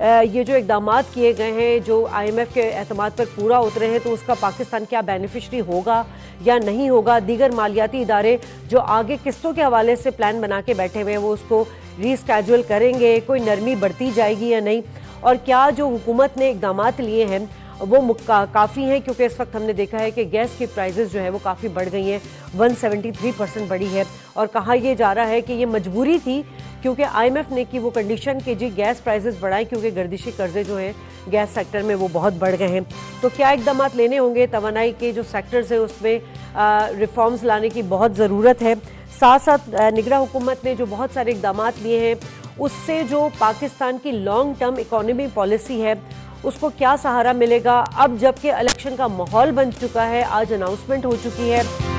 ये जो इकदाम किए गए हैं जो आईएमएफ के अहतमाद पर पूरा उतरे हैं तो उसका पाकिस्तान क्या बेनिफिशरी होगा या नहीं होगा? दीगर मालियाती इदारे जो आगे किस्तों के हवाले से प्लान बना के बैठे हुए हैं वो उसको रीस्कैजुअल करेंगे। कोई नरमी बढ़ती जाएगी या नहीं? और क्या जो हुकूमत ने इकदाम लिए हैं वो का, काफ़ी हैं? क्योंकि इस वक्त हमने देखा है कि गैस की प्राइजेस जो है वो काफ़ी बढ़ गई हैं। 173 परसेंट बढ़ी है। और कहा यह जा रहा है कि ये मजबूरी थी क्योंकि आईएमएफ ने की वो कंडीशन कि जी गैस प्राइसेस बढ़ाएँ क्योंकि गर्दिशी कर्जे जो हैं गैस सेक्टर में वो बहुत बढ़ गए हैं। तो क्या इकदाम लेने होंगे? तोानाई के जो सेक्टर्स हैं, उसमें रिफॉर्म्स लाने की बहुत ज़रूरत है। साथ साथ निगरा हुकूमत ने जो बहुत सारे इकदाम लिए हैं, उससे जो पाकिस्तान की लॉन्ग टर्म इकोनॉमी पॉलिसी है, उसको क्या सहारा मिलेगा? अब जबकि इलेक्शन का माहौल बन चुका है, आज अनाउंसमेंट हो चुकी है।